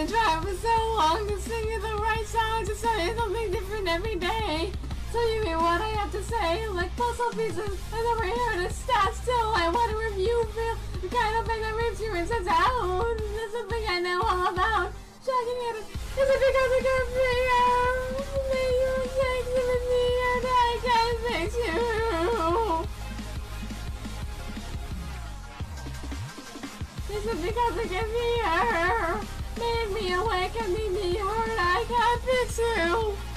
been trying for so long to sing you the right song, to say something different every day. So you hear what I have to say, like puzzle pieces. I never heard a stat still. I wonder if you feel the kind of thing that rips your insides out. That's something I know all about. Shocking it. Is it because it could be Make you sexy with me and I can fix you. Is it because it can be her? Made me hurt. I can't fix you.